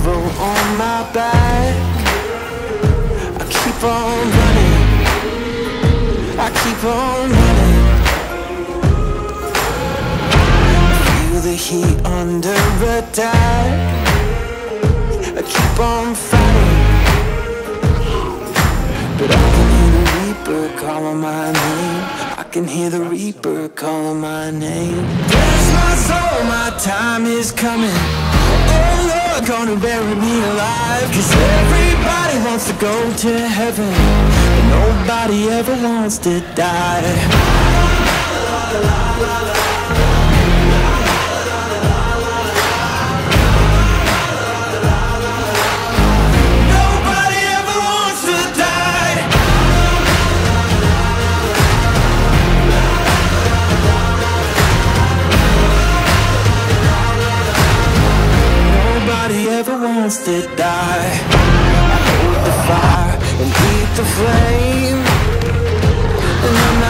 evil on my back. I keep on running. I keep on running. I feel the heat under attack I keep on fighting. But I can hear the reaper calling my name. I can hear the reaper calling my name. Bless my soul, my time is coming. Gonna bury me alive. Cause everybody wants to go to heaven But nobody ever wants to die. Nobody wants to die. I hold the fire and eat the flame. And I'm not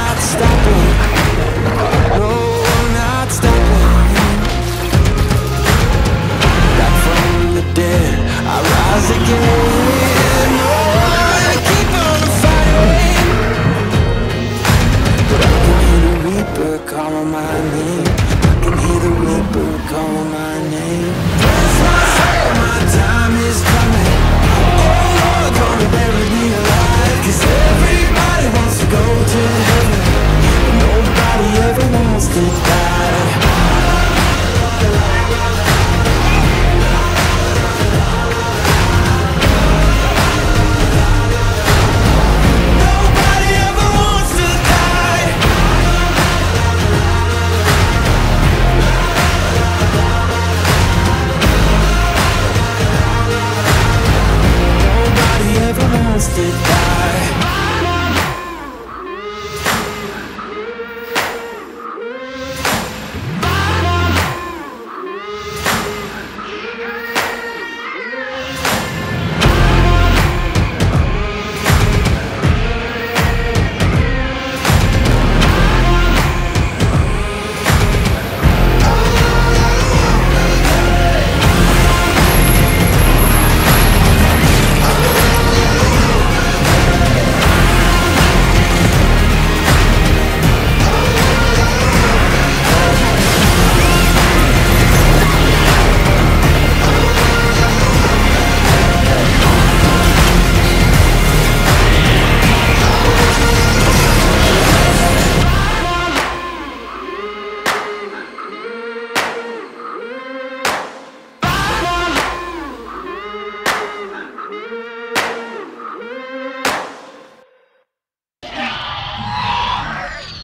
To